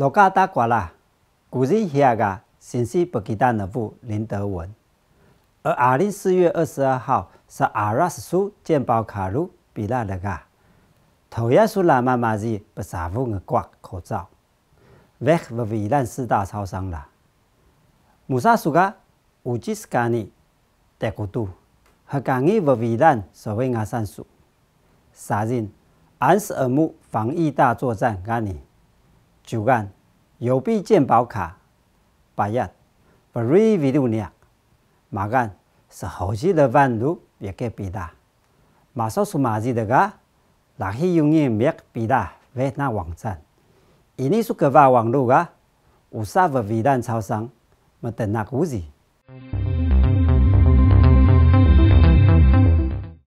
罗嘎达瓜拉，古日下个信息不给单的部林德文。而二零四月二十二号是阿拉斯苏健保卡路比拉那个，头一数拉妈妈是不啥物个挂口罩，为不为难四大超商啦。穆萨苏个五 G 斯卡尼德古杜和港义不为难所谓阿三数，杀人安斯尔木防疫大作战干尼。就按邮币健保卡八日不瑞维度呢，马干是后期的万路也给比达，马上数马子的个，那些用于灭比达为那网站，因为是个网网路个，有啥个微单超商，么等那估计。